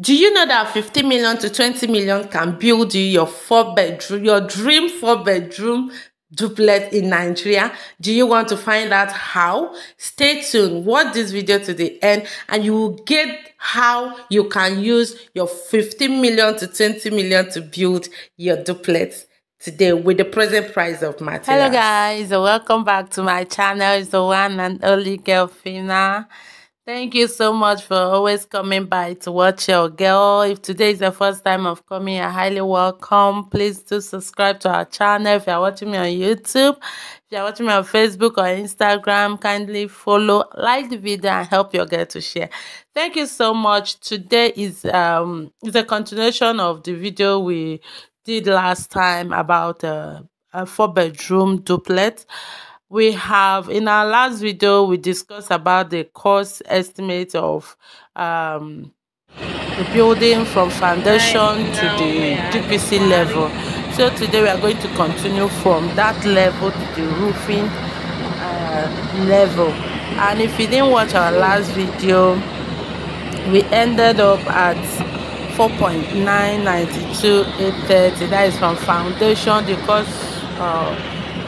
Do you know that 50 million to 20 million can build you your four bedroom, your dream four bedroom duplex in Nigeria? Do you want to find out how? Stay tuned. Watch this video to the end and you will get how you can use your 15 million to 20 million to build your duplex today with the present price of materials. Hello guys, welcome back to my channel. It's the one and only girl Fina. Thank you so much for always coming by to watch your girl. If today is the first time of coming, I highly welcome. Please do subscribe to our channel. If you're watching me on YouTube, if you're watching me on Facebook or Instagram, kindly follow, like the video, and help your girl to share. Thank you so much. Today is um is a continuation of the video we did last time about uh, a four bedroom duplex we have in our last video we discussed about the cost estimate of um, the building from foundation to the DPC level. So today we are going to continue from that level to the roofing uh, level. And if you didn't watch our last video we ended up at 4.992 830 that is from foundation the cost uh,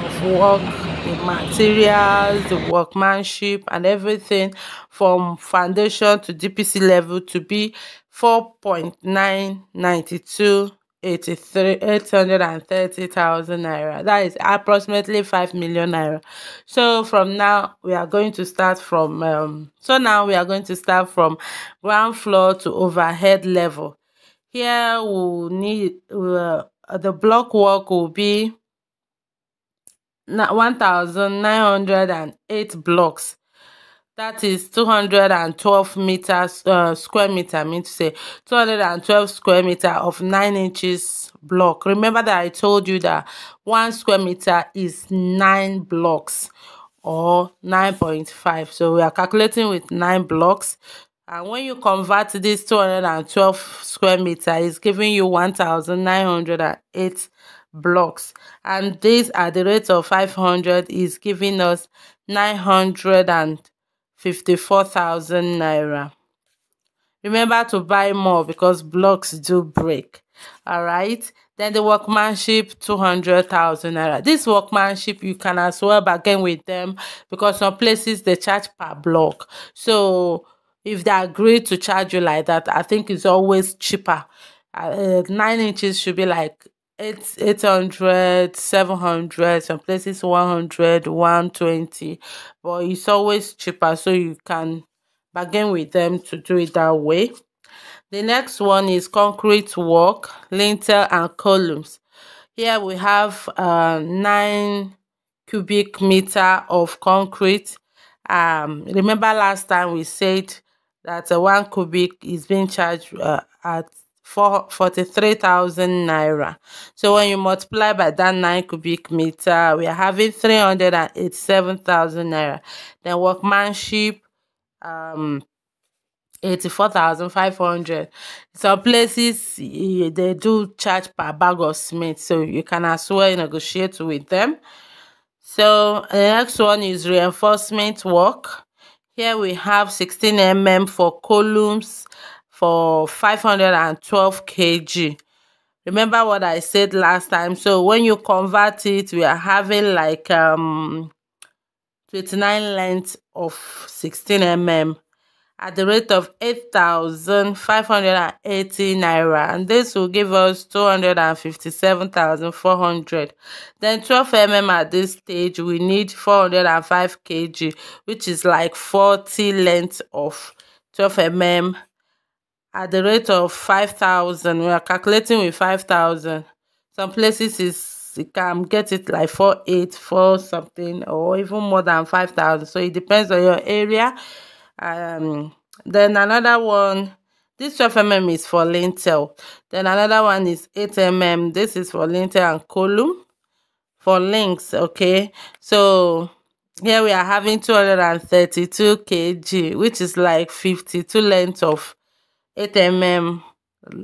of work the materials, the workmanship, and everything from foundation to DPC level to be 4.992 830,000 naira. That is approximately 5 million naira. So from now, we are going to start from, um, so now we are going to start from ground floor to overhead level. Here we'll need, uh, the block work will be 1,908 blocks. That is 212 meters, uh, square meter, I mean to say 212 square meter of 9 inches block. Remember that I told you that 1 square meter is 9 blocks or 9.5. So we are calculating with 9 blocks. And when you convert this 212 square meter, it's giving you 1,908 blocks and these at the rate of 500 is giving us 954,000 naira. Remember to buy more because blocks do break. All right. Then the workmanship 200,000 naira. This workmanship you can as well bargain with them because some places they charge per block. So if they agree to charge you like that, I think it's always cheaper. Uh, nine inches should be like it's 800 700 some places 100 120 but it's always cheaper so you can bargain with them to do it that way. The next one is concrete work lintel and columns. Here we have uh, 9 cubic meter of concrete. Um remember last time we said that uh, one cubic is being charged uh, at for 43,000 naira. So when you multiply by that 9 cubic meter, we are having 387,000 naira. Then workmanship, um, 84,500. Some places they do charge per bag of cement, so you can as well negotiate with them. So the next one is reinforcement work. Here we have 16 mm for columns for 512 kg. Remember what i said last time? So when you convert it we are having like um 29 length of 16 mm at the rate of 8,580 naira. And this will give us 257,400 then 12 mm at this stage we need 405 kg which is like 40 length of 12 mm at the rate of 5,000. We are calculating with 5,000. Some places is you can get it like 4, 8, 4 something or even more than 5,000. So it depends on your area. Um, then another one, this 12 mm is for lintel. Then another one is 8 mm. This is for lintel and column for links. Okay. So here we are having 232 kg, which is like 52 length of 8 mm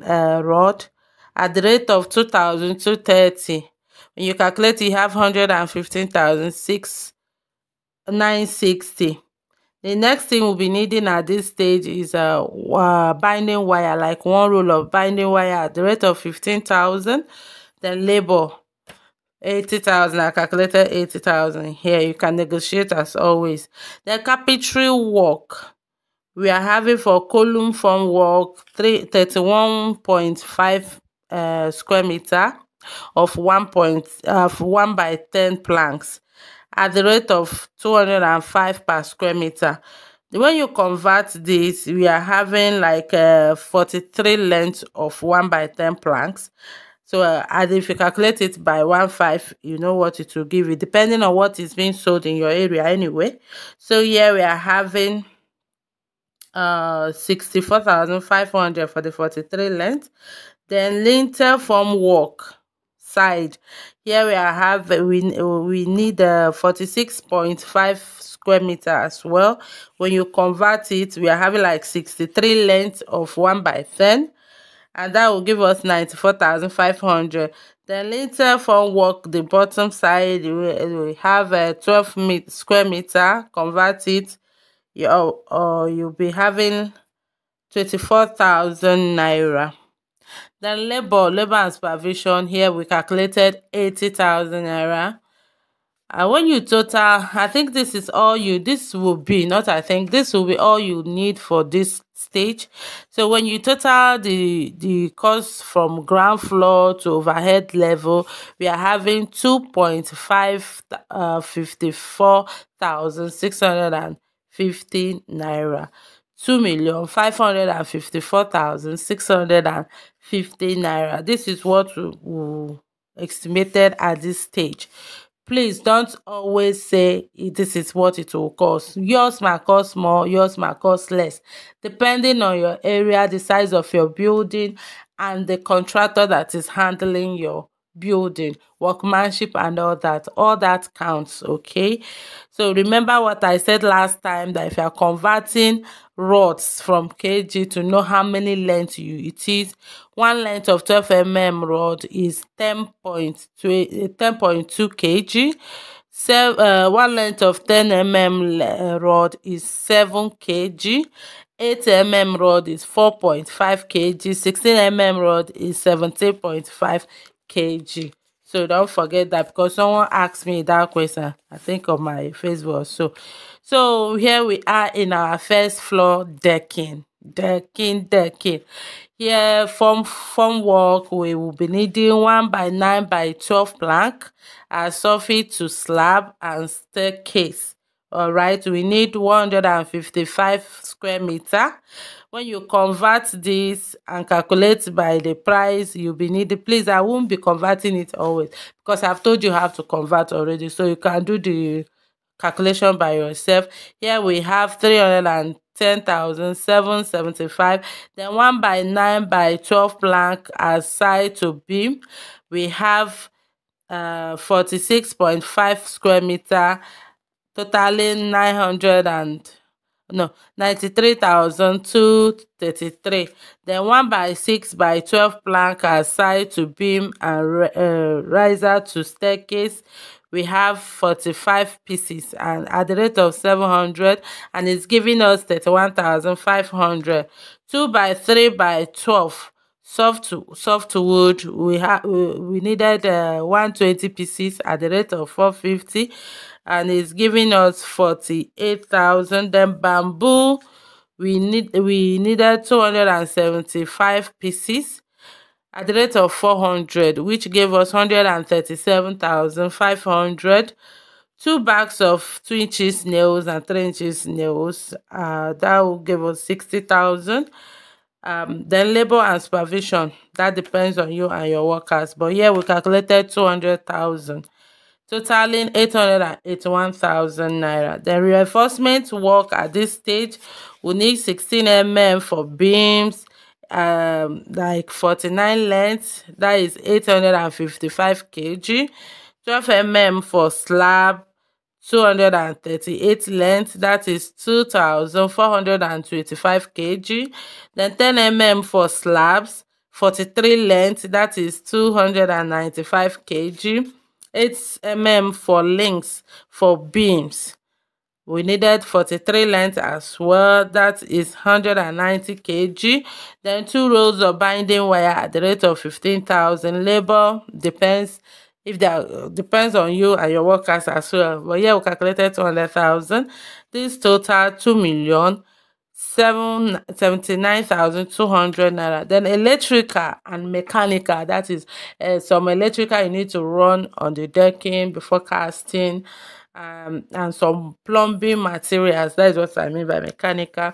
uh, rod at the rate of 2,230. When you calculate, you have 115,960. the next thing we'll be needing at this stage is a uh, binding wire like one roll of binding wire at the rate of 15,000 then labor 80,000 I calculated 80,000 here you can negotiate as always the carpentry work we are having for column form work 31.5 uh, square meter of 1 point uh, 1 by 10 planks at the rate of 205 per square meter. When you convert this we are having like uh, 43 length of 1 by 10 planks. So uh, and if you calculate it by 1 5 you know what it will give you depending on what is being sold in your area anyway. So here we are having uh 64,500 for the 43 length. Then lintel form work side. Here we are have we we need a 46.5 square meter as well. When you convert it we are having like 63 length of 1 by 10 and that will give us 94,500 then later for work the bottom side we have a 12 meter, square meter convert it you or you'll be having 24,000 naira then labor, labor and supervision, here we calculated 80,000 naira. And when you total, I think this is all you, this will be, not I think, this will be all you need for this stage. So when you total the, the cost from ground floor to overhead level, we are having 2.5, uh, 54,650 naira. Two million five hundred and fifty-four thousand six hundred and fifty naira. This is what we, we estimated at this stage. Please don't always say this is what it will cost. Yours might cost more, yours might cost less, depending on your area, the size of your building, and the contractor that is handling your building workmanship and all that all that counts okay? So remember what i said last time that if you are converting rods from kg to know how many length you it is one length of 12 mm rod is 10.2 10.2 kg. So, uh, one length of 10 mm rod is 7 kg. 8 mm rod is 4.5 kg. 16 mm rod is 17.5 kg so don't forget that because someone asked me that question i think on my facebook so. So here we are in our first floor decking decking decking. Here from from work we will be needing one by nine by 12 plank as surface to slab and staircase. All right we need 155 square meter when you convert this and calculate by the price you'll be needing please i won't be converting it always because i've told you how to convert already. So you can do the calculation by yourself. Here we have 310,775 then 1 by 9 by 12 plank as side to beam we have uh 46.5 square meter totaling 900 and no 93,233 then 1 by 6 by 12 plank side to beam and uh, riser to staircase we have 45 pieces. And at the rate of 700 and it's giving us 31,500 2 by 3 by 12 soft soft wood we have we needed uh, 120 pieces at the rate of 450 and it's giving us 48,000 then bamboo we need we needed 275 pieces at the rate of 400 which gave us 137,500 two bags of 2 inches nails and 3 inches nails uh, that will give us 60,000 um, then labor and supervision that depends on you and your workers but here we calculated 200,000 totaling 881,000 naira. The reinforcement work at this stage will need 16 mm for beams, um, like 49 length, that is 855 kg, 12 mm for slab, 238 length, that is 2,425 kg, then 10 mm for slabs, 43 length, that is 295 kg, 8 mm for links for beams. We needed 43 length as well. That is 190 kg. Then two rolls of binding wire at the rate of 15,000 labor depends if that depends on you and your workers as well. But yeah we calculated 200,000 this total 2 million seven seventy nine thousand two hundred naira then electrical and mechanical that is uh, some electrical you need to run on the decking before casting um, and some plumbing materials. That is what I mean by mechanical.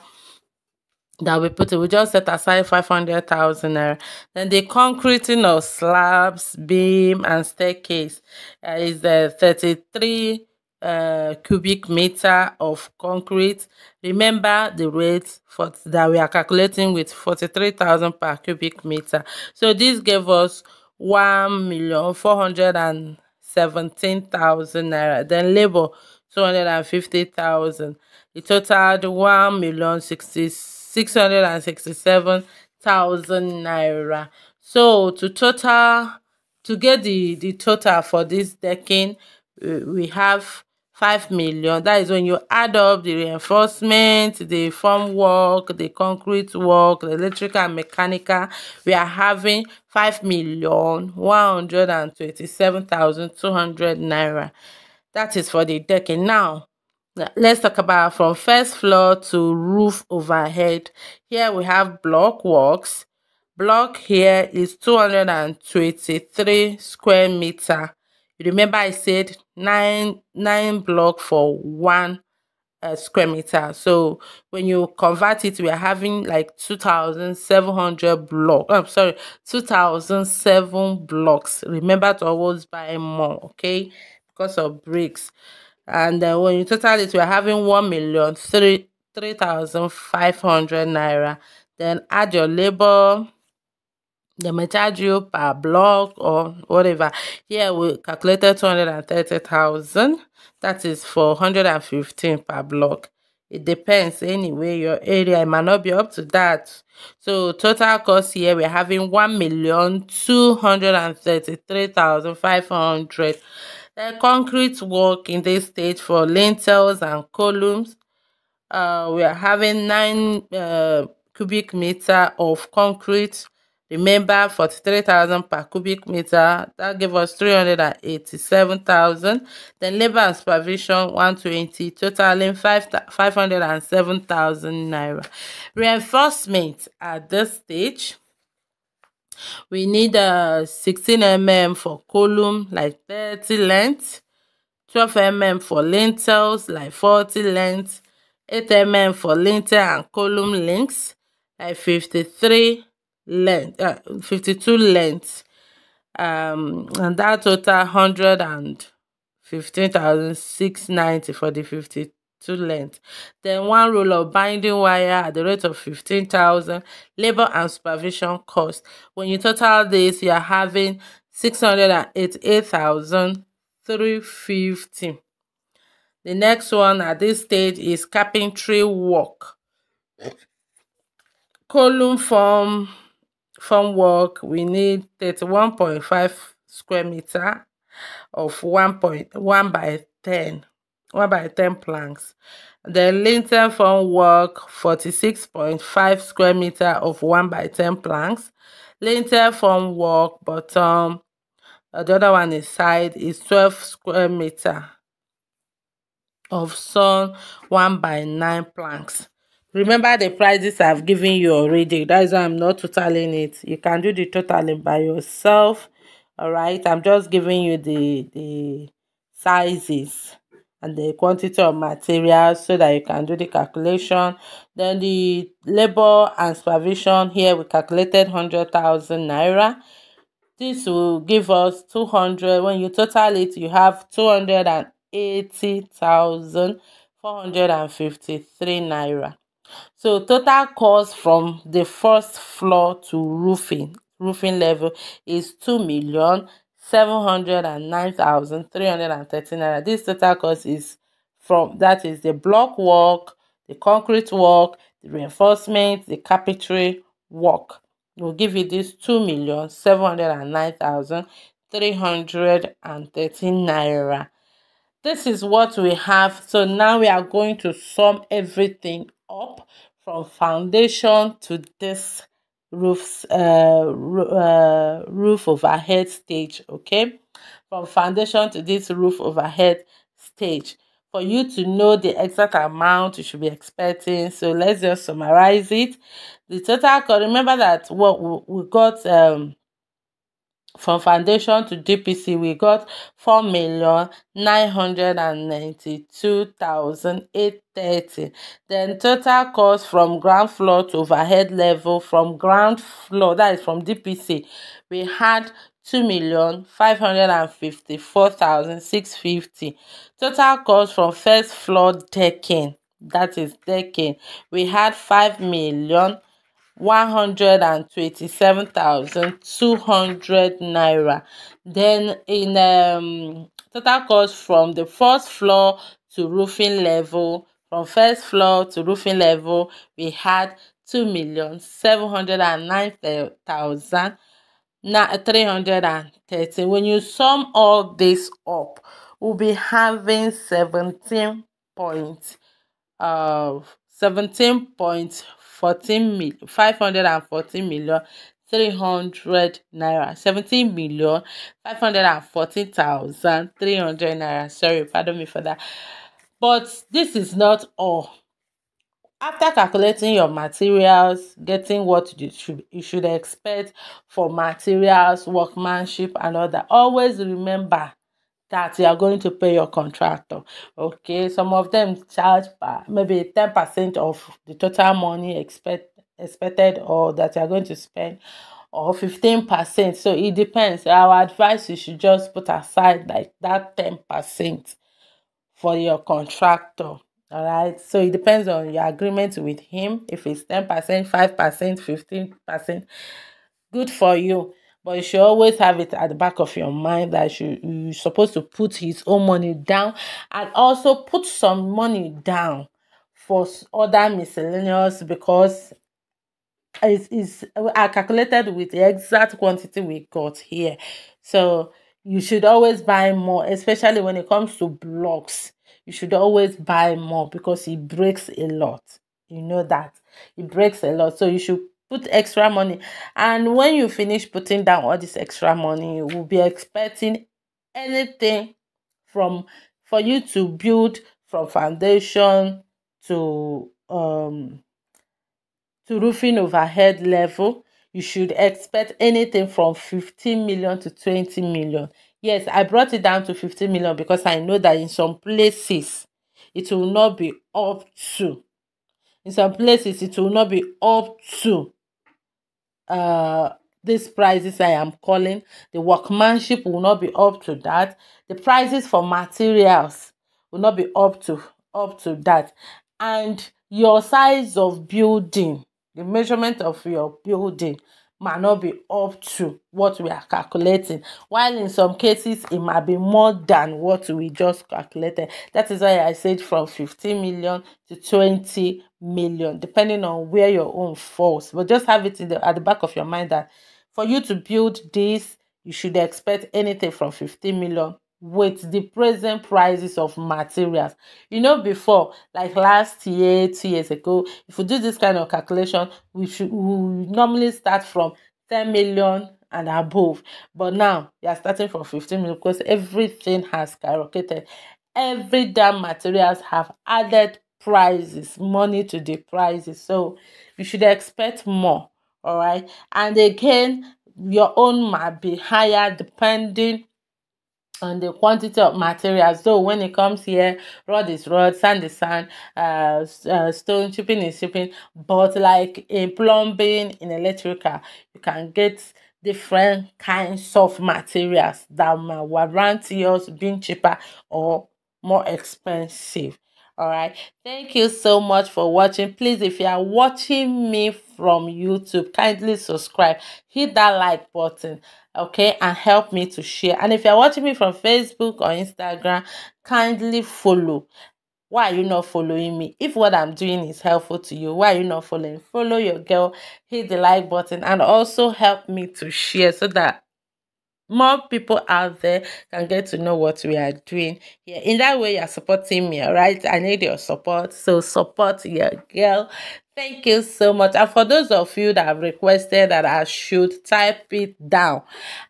That we put it, we just set aside 500,000 naira. Then the concreting of slabs, beam, and staircase uh, is uh, 33 uh, cubic meter of concrete. Remember the rate for that we are calculating with 43,000 per cubic meter. So this gave us 1 million 400 and 17,000 naira. Then labor 250,000. It totaled 1 million 667,000 naira. So to total, to get the, the total for this decking, we have 5 million. That is when you add up the reinforcement, the form the concrete work, the electrical and mechanical. We are having 5 million 127,200 naira. That is for the decking. Now, let's talk about from first floor to roof overhead. Here we have block works. Block here is 223 square meter remember I said nine nine block for one uh, square meter. So when you convert it, we are having like 2,700 block. I'm sorry, 2,007 blocks. Remember to always buy more, okay? Because of bricks. And then when you total it, we are having 1 million, 3,500 naira. Then add your labor, charge you per block or whatever. Here we calculated 230,000. That is for 115 per block. It depends anyway, your area it might not be up to that. So total cost here we're having one million two hundred and thirty-three thousand five hundred. The concrete work in this stage for lintels and columns. Uh, we are having nine uh, cubic meter of concrete Remember, 43,000 per cubic meter, that gave us 387,000. Then labor and supervision, 120, totaling 507,000 naira. Reinforcement at this stage, we need a uh, 16 mm for column, like 30 length, 12 mm for lintels, like 40 length, 8 mm for lintel and column links, like 53 length, uh, 52 lengths, um, and that total 115,690 for the 52 length. Then one roll of binding wire at the rate of 15,000, labor and supervision cost. When you total this, you are having 688,350. The next one at this stage is carpentry work. Column form Form work, we need 31.5 square meter of 1.1 by 10, 1 by 10 planks. The lintel form work, 46.5 square meter of 1 by 10 planks. Lintel form work, bottom, uh, the other one is side, is 12 square meter of sun 1 by 9 planks. Remember the prices i've given you already. That's why i'm not totaling it. You can do the totaling by yourself. All right? I'm just giving you the the sizes and the quantity of materials so that you can do the calculation. Then the labor and supervision here we calculated 100,000 naira. This will give us 200 when you total it you have 280,453 naira So total cost from the first floor to roofing roofing level is two million seven hundred and nine thousand three hundred and thirteen naira. This total cost is from that is the block work, the concrete work, the reinforcement, the carpentry work. We'll give you this two million seven hundred and nine thousand three hundred and thirteen naira. this is what we have so now we are going to sum everything up from foundation to this roofs uh, uh roof overhead stage okay? From foundation to this roof overhead stage. For you to know the exact amount you should be expecting so let's just summarize it. The total remember that what we got um from foundation to DPC, we got four million nine hundred and ninety-two thousand eight thirty. Then total cost from ground floor to overhead level from ground floor, that is from DPC, we had two million five hundred and fifty-four thousand six fifty. Total cost from first floor decking, that is decking, we had five million one hundred and twenty-seven thousand two hundred naira. Then in um total cost from the first floor to roofing level from first floor to roofing level we had two million seven hundred and nine thousand three hundred and thirty. When you sum all this up we'll be having seventeen point uh seventeen point fourteen mil five hundred and fourteen million three hundred naira seventeen million five hundred and fourteen thousand three hundred naira. Sorry pardon me for that. But this is not all. After calculating your materials getting what you should you should expect for materials workmanship and all that always remember that you are going to pay your contractor. Okay, some of them charge maybe 10% of the total money expect, expected or that you are going to spend or 15%. So it depends. Our advice you should just put aside like that 10% for your contractor. All right. So it depends on your agreement with him. If it's 10%, 5%, 15%, good for you. But you should always have it at the back of your mind that you, you're supposed to put his own money down and also put some money down for other miscellaneous because it's, it's I calculated with the exact quantity we got here. So you should always buy more, especially when it comes to blocks. You should always buy more because it breaks a lot. You know that it breaks a lot. So you should put extra money. And when you finish putting down all this extra money you will be expecting anything from for you to build from foundation to um to roofing overhead level. You should expect anything from 15 million to 20 million. Yes i brought it down to 15 million because i know that in some places it will not be up to in some places it will not be up to uh these prices I am calling. The workmanship will not be up to that. The prices for materials will not be up to up to that. And your size of building, the measurement of your building might not be up to what we are calculating while in some cases it might be more than what we just calculated. That is why i said from 15 million to 20 million depending on where your own falls. But just have it in the at the back of your mind that for you to build this you should expect anything from 15 million with the present prices of materials. You know before like last year two years ago if we do this kind of calculation we should we normally start from 10 million and above. But now we are starting from 15 million because everything has skyrocketed. Every damn materials have added prices money to the prices. So you should expect more all right? And again your own might be higher depending on the quantity of materials. So when it comes here, rod is rod, sand is sand, uh, uh, stone shipping is shipping. But like in plumbing, in electrical, you can get different kinds of materials that warrant yours being cheaper or more expensive all right thank you so much for watching please if you are watching me from youtube kindly subscribe hit that like button okay and help me to share and if you're watching me from facebook or instagram kindly follow why are you not following me if what i'm doing is helpful to you why are you not following follow your girl hit the like button and also help me to share so that more people out there can get to know what we are doing here. In that way, you're supporting me, all right? I need your support. So support your girl. Thank you so much. And for those of you that have requested that I should type it down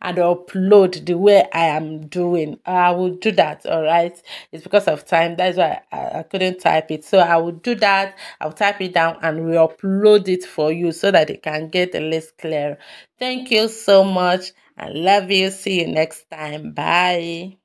and upload the way I am doing, I will do that, all right? It's because of time. That's why I, I couldn't type it. So I will do that. I'll type it down and we upload it for you so that it can get the list clear. Thank you so much. I love you. See you next time. Bye.